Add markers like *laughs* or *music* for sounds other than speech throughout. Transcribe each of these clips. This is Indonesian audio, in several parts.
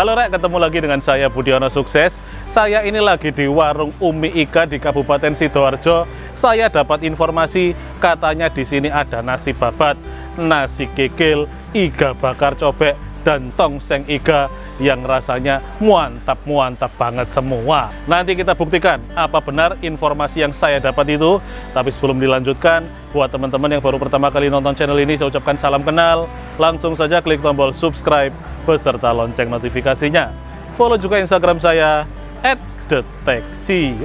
Halo Rek, ketemu lagi dengan saya Budiono Sukses. Saya ini lagi di warung Umi Ika di Kabupaten Sidoarjo. Saya dapat informasi katanya di sini ada nasi babat, nasi kikil, iga bakar cobek, dan tongseng iga yang rasanya muantap-muantap banget semua. Nanti kita buktikan apa benar informasi yang saya dapat itu. Tapi sebelum dilanjutkan, buat teman-teman yang baru pertama kali nonton channel ini, saya ucapkan salam kenal. Langsung saja klik tombol subscribe beserta lonceng notifikasinya. Follow juga Instagram saya @deteksi.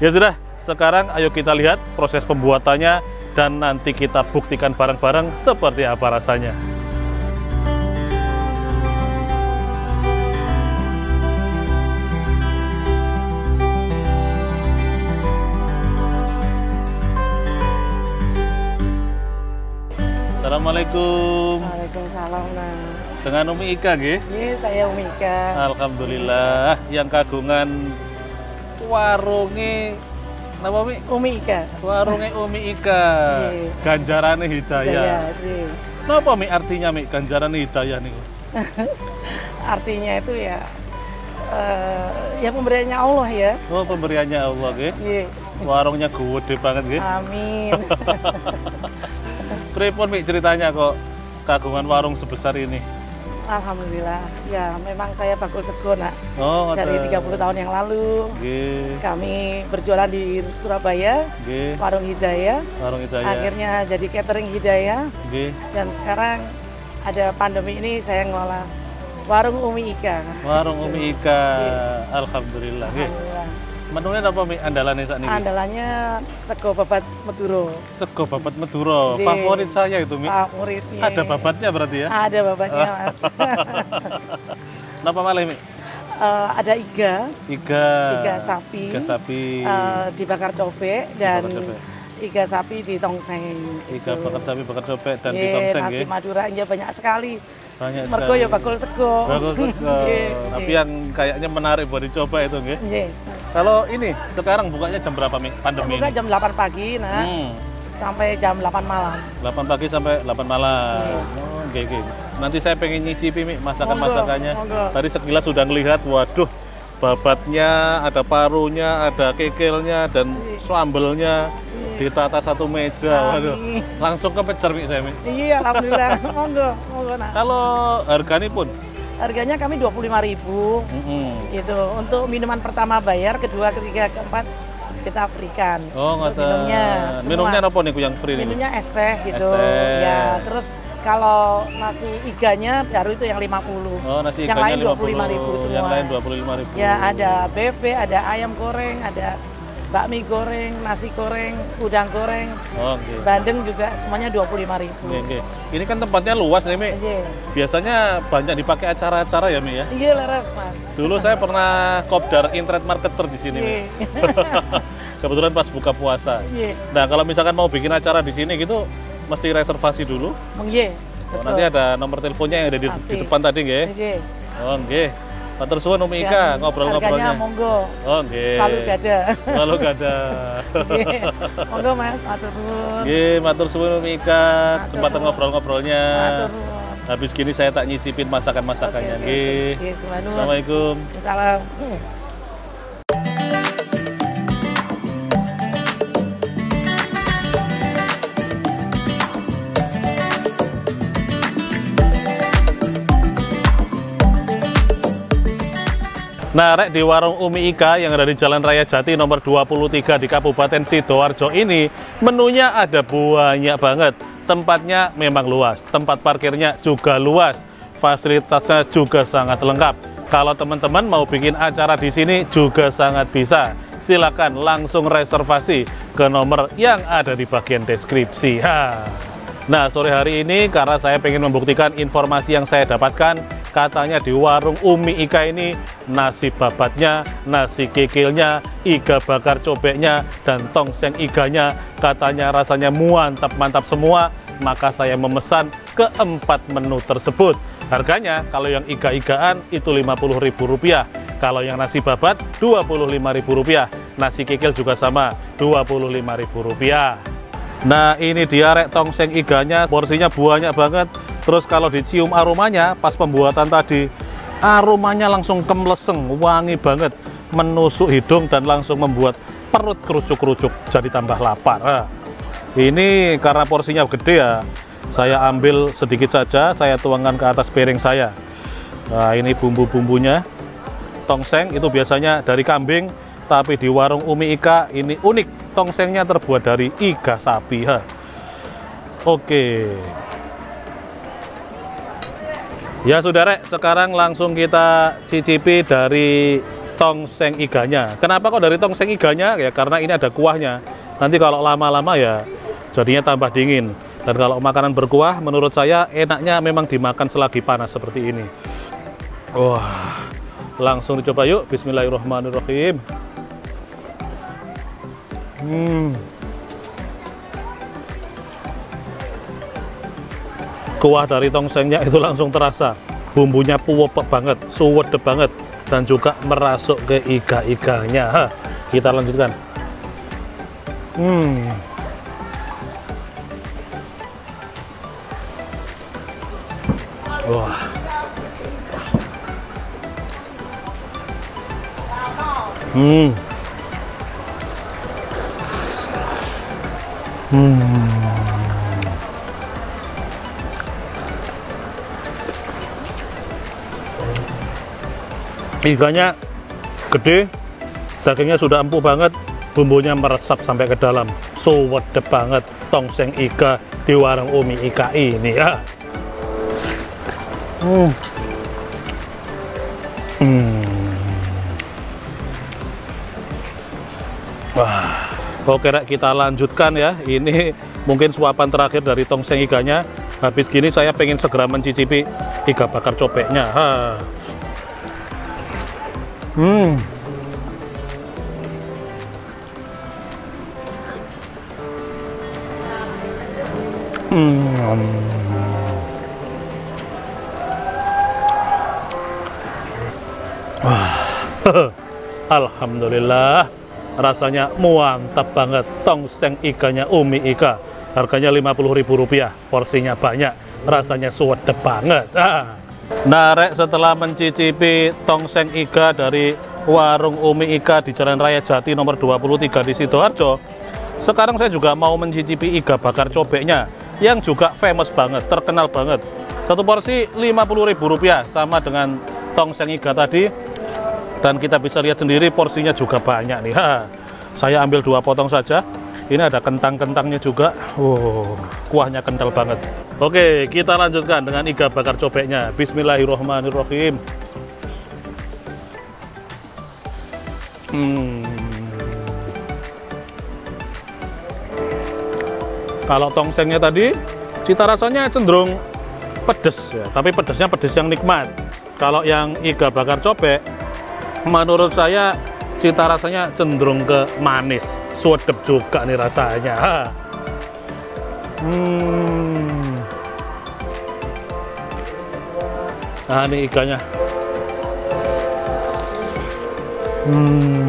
Ya sudah, sekarang ayo kita lihat proses pembuatannya dan nanti kita buktikan bareng-bareng seperti apa rasanya. Assalamualaikum. Waalaikumsalam. Nah, Dengan Umi Ika, nggih? ini saya Umika. Alhamdulillah yang kagungan warunge napa Mi? Umi Ika. Warunge Umi Ika. Iya. Ganjarane hidayah. iya. Napa Mi artinya Mi ganjarane hidayah niku? *laughs* Artinya itu ya eh, ya pemberiannya Allah ya. Oh, pemberiannya Allah nggih. Iya. Warungnya gede banget nggih. Amin. *laughs* Pripun Mi ceritanya kok kagungan warung sebesar ini? Alhamdulillah. Ya, memang saya bakul sego nak. Oh, Dari ngoten. 30 tahun yang lalu kami berjualan di Surabaya, warung Hidayah. Warung hidayah. Akhirnya jadi catering Hidayah dan sekarang ada pandemi ini saya ngelola warung Umi Ika. Warung Umi Ika. Alhamdulillah. Alhamdulillah. Menunya apa Mi andalane saat ini? Andalannya sego babat Maduro. Sego babat Madura, Nggih. favorit saya itu Mi. Favoritnya. Ada babatnya berarti ya? Ada babatnya, Mas. *laughs* Napa malih Mi? Eh, ada iga, Iga. iga sapi, Iga sapi. eh, dibakar cobek dan Dibakar cobek. iga sapi di tongseng. Iga gitu. bakar sapi, bakar cobek dan Nggih, ditongseng nasi nggih. Madura ya banyak sekali. Banyak Mergo ya bakul sego. Bakul sego. *laughs* Tapi yang kayaknya menarik buat dicoba itu nggih. Nggih. Kalau ini sekarang bukanya jam berapa Mi? Pandemi Buka ini. jam 8 pagi, nah, Hmm. sampai jam 8 malam. 8 pagi sampai 8 malam. Iya. Oh, nggih, nggih. Nanti saya pengen nyicipi Mi masakan-masakannya. Tadi sekilas sudah ngelihat, waduh, babatnya, ada parunya, ada kikilnya dan Iya. sambelnya ditata satu meja. Waduh, Amin. langsung kepecer Mi saya Mi. Iya, alhamdulillah. *laughs* monggo, monggo nah. Kalau harganya pun, Harganya kami 25.000 mm-mm. gitu. Untuk minuman pertama bayar, kedua, ketiga, keempat kita berikan. oh Untuk ngoten. minumnya. semua. Minumnya apa nih yang free nih? Minumnya es teh gitu. Es teh. Ya, terus kalau nasi iganya baru itu yang 50. Oh nasi Yang ikannya lain 25.000 semua. Yang lain 25.000. Ya, ada bebek, ada ayam goreng, ada bakmi goreng, nasi goreng, udang goreng, Oh, oke. bandeng juga semuanya 25.000. Oke, oke. Ini kan tempatnya luas nih, Mi. Iya. Biasanya banyak dipakai acara-acara ya, Mi ya. Iya, leres, Mas. Dulu saya pernah kopdar internet marketer di sini, Mi. Iya. *laughs* Kebetulan pas buka puasa. Iya. Nah, kalau misalkan mau bikin acara di sini gitu, mesti reservasi dulu. Iya. Oh, nanti ada nomor teleponnya yang ada di, di depan tadi, nggih. Iya. Oh, nggih. Matur suwun Umi Ika Harganya ngobrol-ngobrolnya. monggo. Oh, nggih. Palu gada. Lalu gada. Iya. monggo Mas, matur nuwun. Nggih, matur suwun Umi Ika kesempatan ngobrol-ngobrolnya. Matur nuwun. Habis gini saya tak nyicipin masakan-masakannya. Nggih. Nggih, sembah nuwun. Assalamualaikum. Salam. Nah, Rek, di warung Umi Ika yang ada di Jalan Raya Jati nomor 23 di Kabupaten Sidoarjo ini, menunya ada banyak banget. Tempatnya memang luas, tempat parkirnya juga luas, fasilitasnya juga sangat lengkap. Kalau teman-teman mau bikin acara di sini juga sangat bisa. Silakan langsung reservasi ke nomor yang ada di bagian deskripsi. Ha. Nah, sore hari ini karena saya pengen membuktikan informasi yang saya dapatkan, katanya di warung Umi Ika ini nasi babatnya, nasi kikilnya, iga bakar cobeknya, dan tongseng iganya katanya rasanya mantap-mantap semua, maka saya memesan keempat menu tersebut. Harganya kalau yang iga-igaan itu Rp50.000, kalau yang nasi babat Rp25.000, nasi kikil juga sama Rp25.000. Nah ini dia rek tongseng iganya, porsinya banyak banget. Terus kalau dicium aromanya pas pembuatan tadi, aromanya langsung kemleseng, wangi banget, menusuk hidung dan langsung membuat perut kerucuk-kerucuk jadi tambah lapar. Nah, ini karena porsinya gede ya, saya ambil sedikit saja, saya tuangkan ke atas piring saya. Nah, ini bumbu-bumbunya. Tongseng itu biasanya dari kambing, tapi di warung Umi Ika ini unik. Tongsengnya terbuat dari iga sapi. Ha. Oke. Ya sudah rek, sekarang langsung kita cicipi dari tongseng iganya. Kenapa kok dari tongseng iganya? Ya karena ini ada kuahnya. Nanti kalau lama-lama ya jadinya tambah dingin. Dan kalau makanan berkuah, menurut saya enaknya memang dimakan selagi panas seperti ini. Wah, langsung dicoba yuk. Bismillahirrahmanirrahim. Hmm. Kuah dari tongsengnya itu langsung terasa. Bumbunya puwepek banget, suwedep banget. Dan juga merasuk ke iga-iganya. Kita lanjutkan. Hmm. Wah. Hmm. Hmm. Iganya gede, dagingnya sudah empuk banget, bumbunya meresap sampai ke dalam. Suwedep banget tongseng iga di warung Umi Ika ini ya. Hmm. Hmm. Wah. Oke, Rek, kita lanjutkan ya. Ini mungkin suapan terakhir dari tongseng iganya. Habis gini saya pengen segera mencicipi iga bakar cobeknya. Ha. Hmm. Hmm. *laughs* Alhamdulillah. Rasanya mantap banget. Tongseng ikannya Umi Ika. Harganya Rp50.000 porsinya banyak. Rasanya suwedep banget. Ah. Nah rek setelah mencicipi tongseng iga dari warung Umi Ika di Jalan Raya Jati nomor 23 di Sidoarjo sekarang saya juga mau mencicipi iga bakar cobeknya yang juga famous banget, terkenal banget. Satu porsi Rp50.000 sama dengan tongseng iga tadi. Dan kita bisa lihat sendiri porsinya juga banyak nih. Ha. saya ambil dua potong saja. Ini ada kentang-kentangnya juga. Wow, kuahnya kental banget oke kita lanjutkan dengan iga bakar cobeknya. Bismillahirrohmanirrohim hmm. kalau tongsengnya tadi cita rasanya cenderung pedes ya. Tapi pedesnya pedes yang nikmat. Kalau yang iga bakar cobek menurut saya cita rasanya cenderung ke manis. Suwedep juga nih rasanya. Hmm. Nah ini ikannya hmm.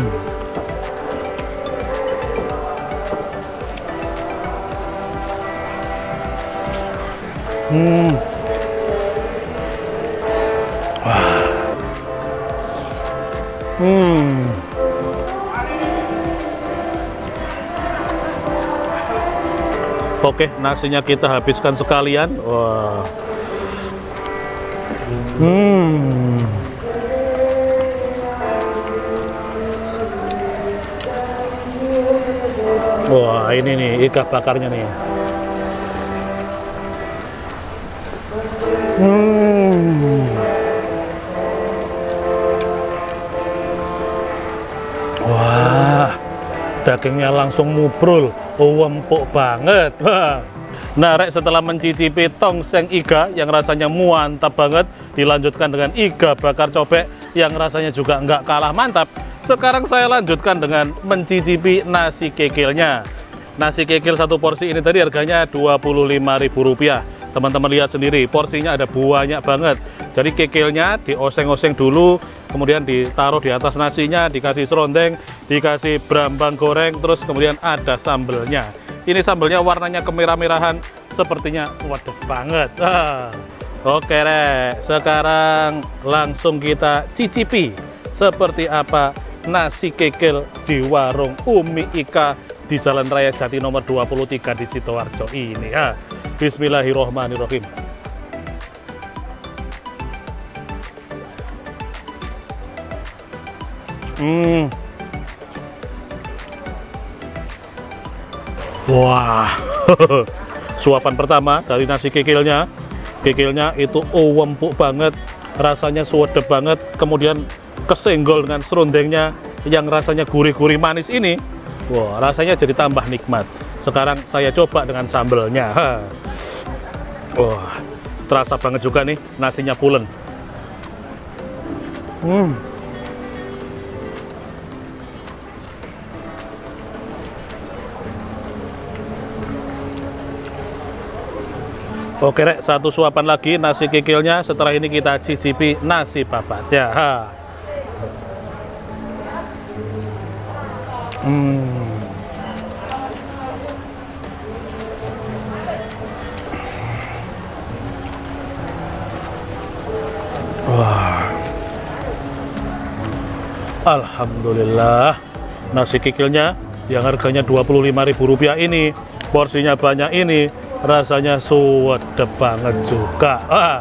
Hmm. Hmm. Oke, nasinya kita habiskan sekalian. Wah. Hmm. Wah, ini nih ikan bakarnya nih. Hmm. dagingnya langsung mubrul empuk banget Nah, Rek, setelah mencicipi tongseng iga yang rasanya mantap banget, dilanjutkan dengan iga bakar cobek yang rasanya juga nggak kalah mantap. Sekarang saya lanjutkan dengan mencicipi nasi kekilnya. Nasi kekil satu porsi ini tadi harganya Rp25.000 teman-teman lihat sendiri porsinya ada banyak banget jadi kekilnya dioseng-oseng dulu kemudian ditaruh di atas nasinya dikasih serondeng dikasih brambang goreng terus kemudian ada sambelnya Ini sambelnya warnanya kemerah-merahan, sepertinya pedes banget. Ah. Oke rek, sekarang langsung kita cicipi seperti apa nasi kekil di warung Umi Ika di Jalan Raya Jati nomor 23 di Sidoarjo ini ya. Bismillahirrohmanirrohim. Hmm. Wah, *laughs* suapan pertama dari nasi kikilnya. Kikilnya itu empuk banget, rasanya suwedep banget. Kemudian kesenggol dengan serundengnya yang rasanya gurih-gurih manis ini. Wah, rasanya jadi tambah nikmat. Sekarang saya coba dengan sambelnya. Wah, terasa banget juga nih nasinya pulen. Hmm. Oke rek, satu suapan lagi nasi kikilnya. Setelah ini kita cicipi nasi babatnya. Ha. Hmm. Wah. Alhamdulillah nasi kikilnya yang harganya Rp25.000 ini porsinya banyak ini rasanya suwedep banget juga. Wah,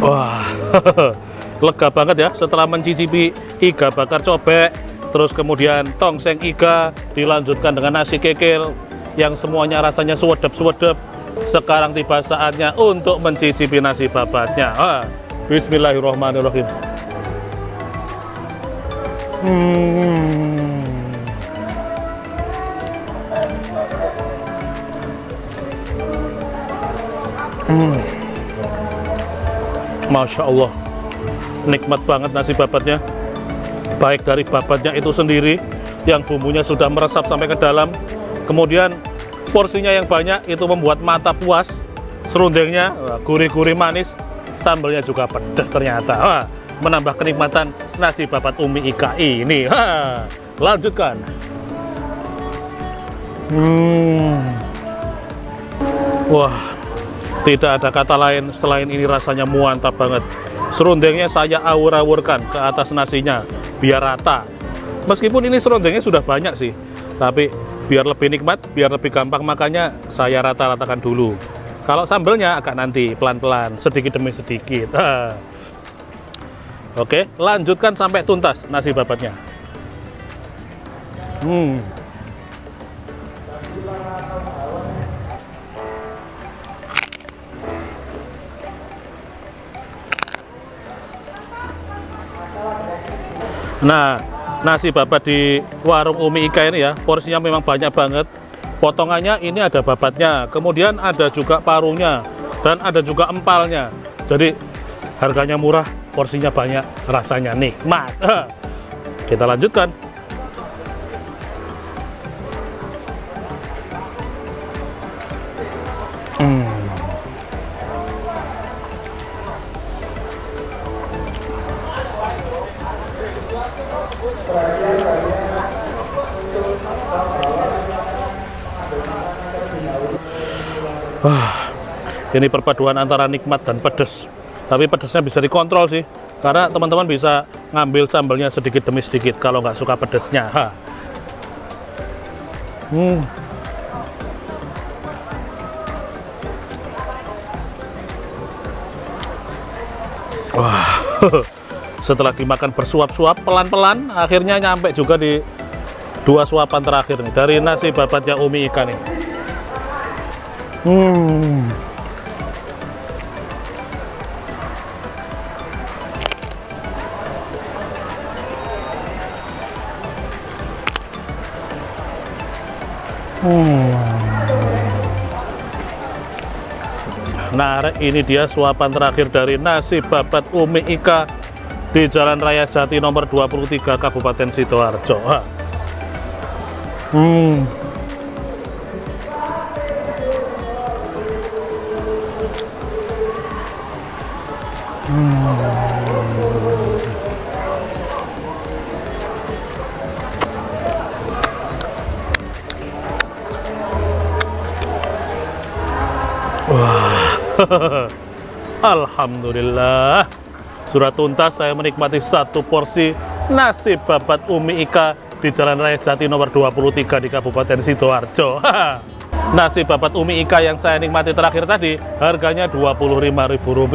wah. *laughs* lega banget ya setelah mencicipi iga bakar cobek terus kemudian tongseng iga dilanjutkan dengan nasi kekil yang semuanya rasanya suwedep-suwedep. Sekarang tiba saatnya untuk mencicipi nasi babatnya. Wah, Bismillahirrahmanirrahim. Hmm. Hmm. Masya Allah. Nikmat banget nasi babatnya Baik dari babatnya itu sendiri Yang bumbunya sudah meresap sampai ke dalam. Kemudian porsinya yang banyak Itu membuat mata puas. Serundengnya gurih-gurih manis. Sambelnya juga pedas ternyata. Wah, Menambah kenikmatan nasi babat Umi Ika ini. Ha, Lanjutkan. Hmm. Wah tidak ada kata lain selain ini rasanya mantap banget. Serundengnya saya awur-awurkan ke atas nasinya biar rata. Meskipun ini serundengnya sudah banyak sih, tapi biar lebih nikmat, biar lebih gampang makannya saya rata-ratakan dulu. Kalau sambelnya agak nanti pelan-pelan, sedikit demi sedikit. *laughs* Oke, lanjutkan sampai tuntas nasi babatnya. Hmm. Nah, nasi babat di warung Umi Ika ini ya, porsinya memang banyak banget. Potongannya ini ada babatnya, kemudian ada juga parunya, dan ada juga empalnya. Jadi harganya murah, porsinya banyak, rasanya nikmat. *laughs* Kita lanjutkan. Ini perpaduan antara nikmat dan pedas. Tapi pedasnya bisa dikontrol sih, karena teman-teman bisa ngambil sambalnya sedikit demi sedikit kalau nggak suka pedasnya. Ha. Hmm. Wah, *laughs* setelah dimakan bersuap-suap pelan-pelan, akhirnya nyampe juga di dua suapan terakhir nih dari nasi babatnya Umi ikan nih. Hmm. Hmm. Nah, ini dia suapan terakhir dari nasi babat Umi Ika di Jalan Raya Jati nomor 23 Kabupaten Sidoarjo. Hmm. Wah, *laughs* Alhamdulillah. Sudah tuntas saya menikmati satu porsi nasi babat Umi Ika di Jalan Raya Jati nomor 23 di Kabupaten Sidoarjo. *laughs* nasi babat Umi Ika yang saya nikmati terakhir tadi harganya Rp25.000.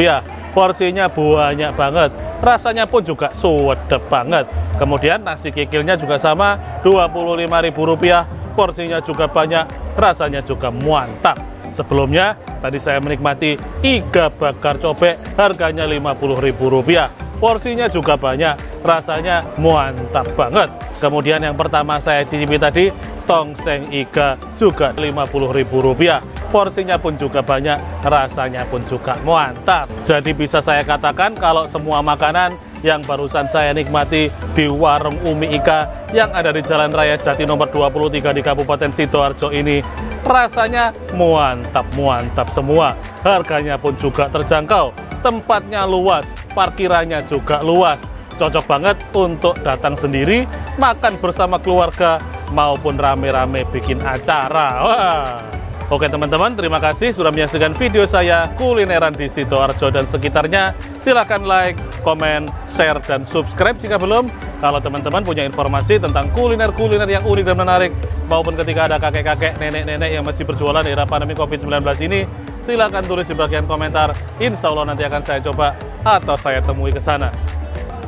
Porsinya banyak banget, rasanya pun juga suwedep banget. Kemudian nasi kikilnya juga sama Rp25.000, porsinya juga banyak, rasanya juga mantap. Sebelumnya, tadi saya menikmati iga bakar cobek, harganya Rp50.000. Porsinya juga banyak, rasanya mantap banget. Kemudian yang pertama saya cicipi tadi, tongseng iga juga Rp50.000 porsinya pun juga banyak, rasanya pun juga mantap. Jadi bisa saya katakan kalau semua makanan yang barusan saya nikmati di warung Umi Ika yang ada di Jalan Raya Jati nomor 23 di Kabupaten Sidoarjo ini rasanya mantap-mantap semua. Harganya pun juga terjangkau, tempatnya luas, parkirannya juga luas. Cocok banget untuk datang sendiri, makan bersama keluarga, maupun rame-rame bikin acara. Wah! Oke teman-teman, terima kasih sudah menyaksikan video saya kulineran di Sidoarjo dan sekitarnya. Silahkan like, komen, share, dan subscribe jika belum. Kalau teman-teman punya informasi tentang kuliner-kuliner yang unik dan menarik, maupun ketika ada kakek-kakek, nenek-nenek yang masih berjualan di era pandemi COVID-19 ini, silahkan tulis di bagian komentar. Insya Allah nanti akan saya coba atau saya temui ke sana.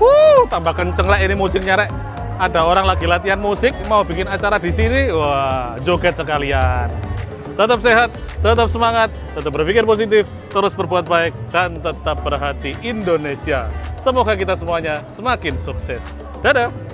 Wuh, tambah kenceng lah ini musiknya, rek. Ada orang lagi latihan musik, mau bikin acara di sini, wah, joget sekalian. Tetap sehat, tetap semangat, tetap berpikir positif, terus berbuat baik, dan tetap berhati Indonesia. Semoga kita semuanya semakin sukses. Dadah!